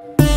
you